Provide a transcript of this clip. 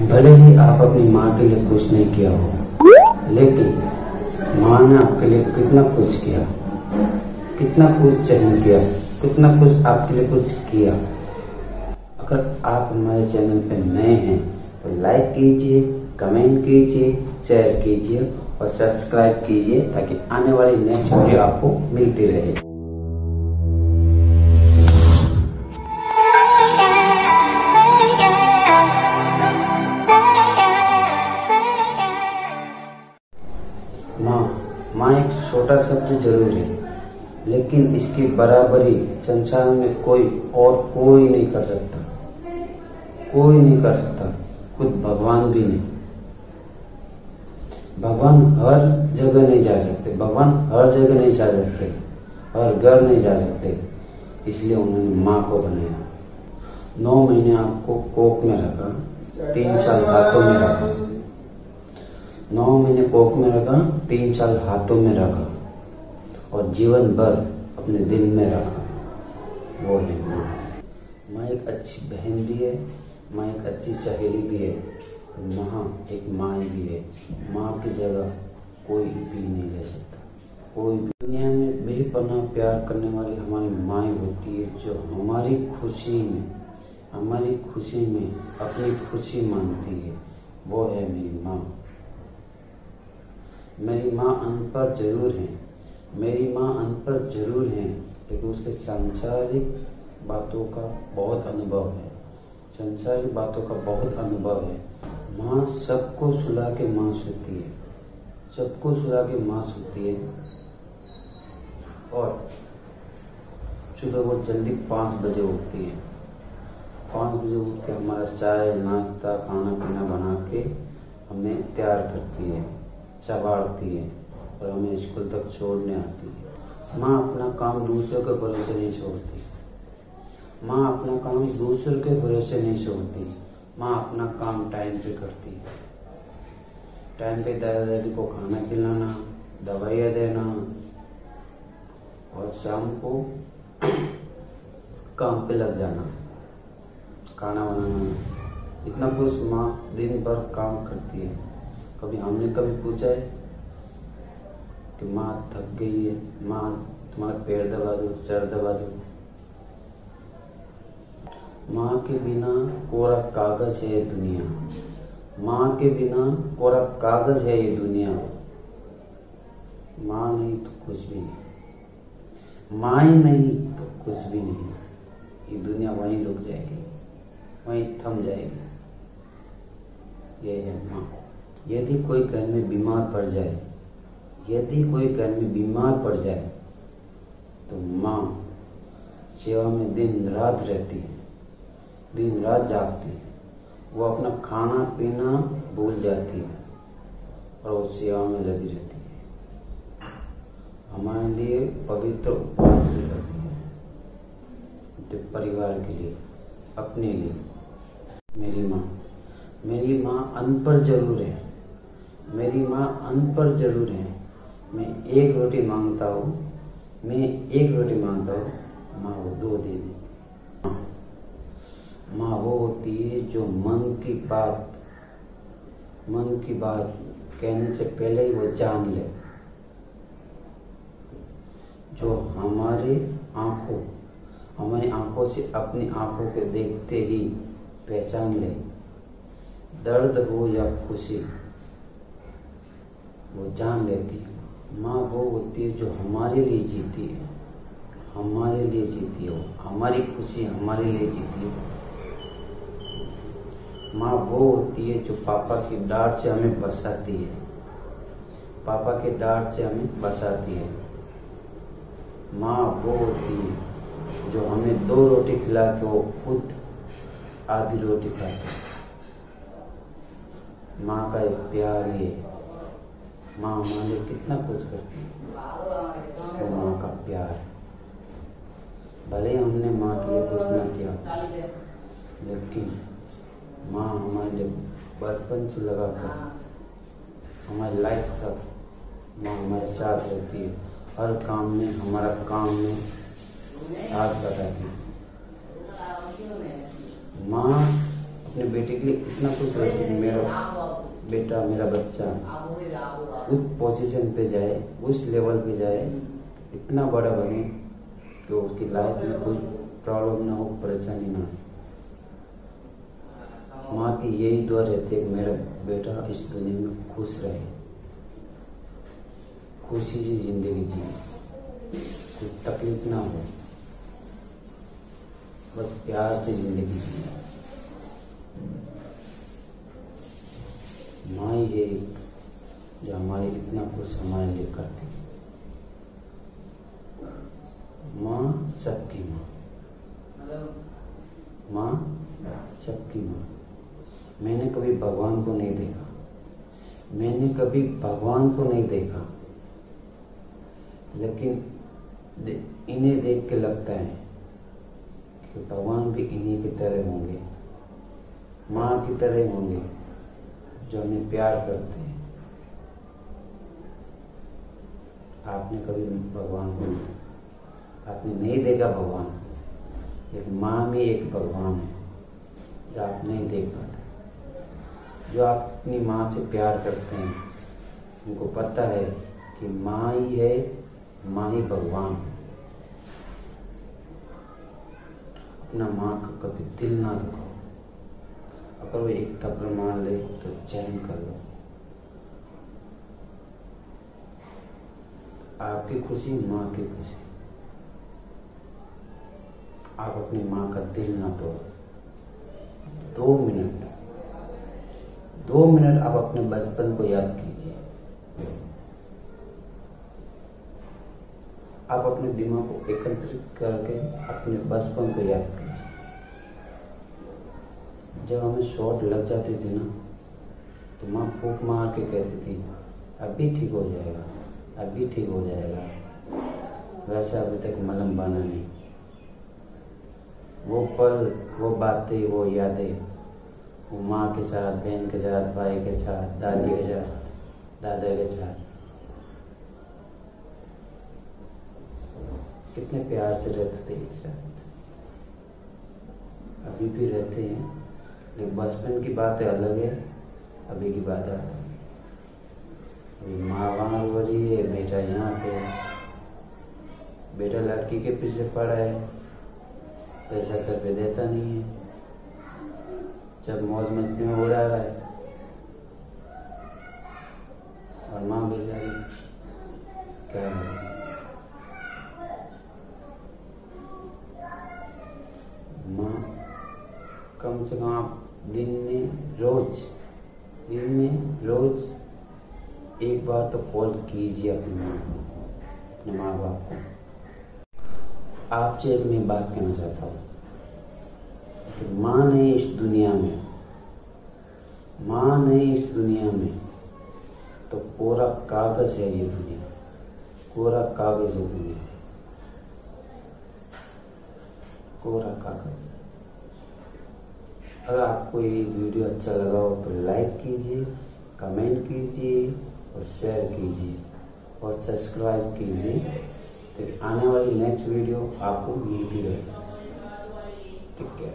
भले ही आप अपनी माँ के लिए कुछ नहीं किया हो, लेकिन माँ ने आपके लिए कितना कुछ किया, कितना कुछ चैनल किया, कितना कुछ आपके लिए कुछ किया। अगर आप हमारे चैनल पर नए हैं तो लाइक कीजिए, कमेंट कीजिए, शेयर कीजिए और सब्सक्राइब कीजिए, ताकि आने वाली नेक्स्ट वीडियो आपको मिलती रहे। माँ माँ एक छोटा शब्द ज़रूर है, लेकिन इसकी बराबरी संसार में कोई और कोई नहीं कर सकता। कोई नहीं कर सकता, खुद भगवान भी नहीं। भगवान हर जगह नहीं जा सकते, भगवान हर जगह नहीं जा सकते, हर घर नहीं जा सकते, इसलिए उन्होंने माँ को बनाया। नौ महीने आपको कोक में रखा, तीन साल हाथों में रखा। नौ महीने कोख में रखा, तीन साल हाथों में रखा और जीवन भर अपने दिल में रखा। वो है माँ। माँ एक अच्छी बहन भी है, माँ एक अच्छी सहेली भी है माँ एक माँ भी है। माँ की जगह कोई भी नहीं ले सकता। कोई भी दुनिया में बेपना प्यार करने वाली हमारी माएँ होती है जो हमारी खुशी में, हमारी खुशी में अपनी खुशी मानती है। वो है मेरी माँ। मेरी माँ अनपढ़ ज़रूर है। मेरी माँ अनपढ़ ज़रूर है, लेकिन उसके सांसारिक बातों का बहुत अनुभव है। सांसारिक बातों का बहुत अनुभव है। माँ सबको सुला के माँ सोती है। सबको सुला के माँ सोती है। और सुबह वो जल्दी पाँच बजे उठती है। पाँच बजे उठ के हमारा चाय, नाश्ता खाना पीना बना के हमें तैयार करती है। चबाड़ती है और हमें स्कूल तक छोड़ने आती है। माँ अपना काम दूसरों के भरोसे नहीं छोड़ती। माँ अपना काम दूसरों के भरोसे नहीं छोड़ती। माँ अपना काम टाइम पे करती है। टाइम पे दादा दादी को खाना खिलाना, दवाइयाँ देना और शाम को काम पे लग जाना, खाना बनाना। इतना कुछ माँ दिन भर काम करती है। कभी हमने कभी पूछा है कि माँ थक गई है, माँ तुम्हारा पैर दबा दो चर दबा दो। माँ के बिना कोरा कागज़ है ये दुनिया। माँ के बिना कोरा कागज़ है ये दुनिया। माँ नहीं तो कुछ भी नहीं। माँ ही नहीं तो कुछ भी नहीं। ये दुनिया वहीं रुक जाएगी, वहीं थम जाएगी। ये है माँ। यदि कोई घर में बीमार पड़ जाए, यदि कोई घर में बीमार पड़ जाए तो माँ सेवा में दिन रात रहती है, दिन रात जागती है। वो अपना खाना पीना भूल जाती है और वो सेवा में लगी रहती है। हमारे लिए पवित्र उपवास भी करती है। अपने परिवार के लिए, अपने लिए। मेरी माँ मेरी माँ अनपढ़ ज़रूर है। मेरी माँ अनपढ़ ज़रूर है। मैं एक रोटी माँगता हूँ। मैं एक रोटी माँगता हूँ। माँ वो दो दे देती माँ वो होती है जो मन की बात, मन की बात कहने से पहले ही वो जान ले। जो हमारे आँखों, हमारी आँखों से अपनी आँखों के देखते ही पहचान ले। दर्द हो या खुशी वो जान लेती है। माँ वो होती है जो हमारे लिए जीती है। हमारे लिए जीती है हमारी खुशी हमारे लिए जीती है। माँ वो होती है जो पापा की डांट से हमें बसाती है। पापा के डांट से हमें बसाती है। माँ वो होती है जो हमें दो रोटी खिला के वो खुद आधी रोटी खाती है। माँ का एक प्यार ये माँ हमारे कितना कुछ करती है। वो माँ का प्यार। भले हमने माँ के लिए कुछ ना किया, लेकिन माँ हमारे लिए बचपन से लगा कर हमारी लाइफ तक माँ हमारे साथ रहती है। हर काम में, हमारा काम में साथ बताती है। माँ अपने बेटे के लिए इतना कुछ करती है। मेरा बेटा मेरा बच्चा उस पोजीशन पे जाए उस लेवल पे जाए इतना बड़ा बने कि उसकी लाइफ में कोई प्रॉब्लम ना हो परेशानी ना हो। माँ की यही दुआ रहती है कि मेरा बेटा इस दुनिया में खुश रहे। खुशी से ज़िंदगी जिए। कोई तकलीफ़ ना हो। बस प्यार से ज़िंदगी जिए। माँ ही जो हमारे इतना कुछ हमारे लिए करती माँ सबकी माँ। माँ सबकी माँ। मैंने कभी भगवान को नहीं देखा। मैंने कभी भगवान को नहीं देखा। लेकिन दे, इन्हें देख के लगता है कि भगवान भी इन्हीं की तरह होंगे माँ की तरह होंगे। जो हमें प्यार करते हैं। आपने कभी भगवान को आपने नहीं देखा भगवान लेकिन माँ में एक भगवान है, जो आप नहीं देख पाते। जो आप अपनी माँ से प्यार करते हैं, उनको पता है कि माँ ही है, माँ ही भगवान है। अपना माँ का कभी दिल ना दुखाओ। अगर वो एक थप्पड़ मार ले तो चयन कर लो। आपकी खुशी माँ की खुशी। आप अपनी माँ का दिल ना तोड़ो। दो मिनट। दो मिनट आप अपने बचपन को याद कीजिए। आप अपने दिमाग को एकत्रित करके अपने बचपन को याद कीजिए। जब हमें शॉट लग जाती थी ना तो माँ फूक मार के कहती थी अभी ठीक हो जाएगा अभी ठीक हो जाएगा। वैसे अभी तक मलम बना नहीं। वो पल, वो बातें, वो यादें, वो माँ के साथ, बहन के साथ, भाई के साथ, दादी के साथ, दादा के साथ। कितने प्यार से रहते थे एक साथ। अभी भी रहते हैं। बचपन की बातें अलग है, अभी की बात है। अभी माँ वहाँ हो रही है, बेटा यहाँ पे बेटा लड़की के पीछे पड़ा है, पैसा कर पे देता नहीं है। जब मौज मस्ती में उड़ा रहा है, और माँ बेचारी, क्या है माँ कम से कम आप दिन में रोज, दिन में रोज एक बार तो कॉल कीजिए अपनी माँ को, अपने माँ बाप को। आपसे एक मैं बात कहना चाहता हूँ कि माँ नहीं इस दुनिया में, माँ नहीं इस दुनिया में तो कोरा कागज़ है ये दुनिया, पूरा कागज़ है दुनिया। कोरा कागज़। अगर आपको ये वीडियो अच्छा लगा हो तो लाइक कीजिए, कमेंट कीजिए और शेयर कीजिए और सब्सक्राइब कीजिए। तो आने वाली नेक्स्ट वीडियो आपको मिलती रहे टेक केयर